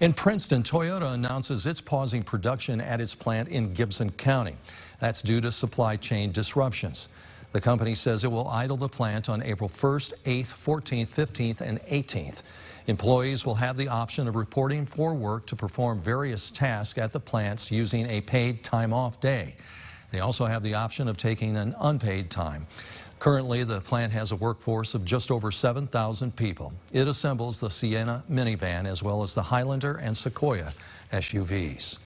In Princeton, Toyota announces it's pausing production at its plant in Gibson County. That's due to supply chain disruptions. The company says it will idle the plant on April 1st, 8th, 14th, 15th, and 18th. Employees will have the option of reporting for work to perform various tasks at the plants using a paid time off day. They also have the option of taking an unpaid time. Currently, the plant has a workforce of just over 7,000 people. It assembles the Sienna minivan as well as the Highlander and Sequoia SUVs.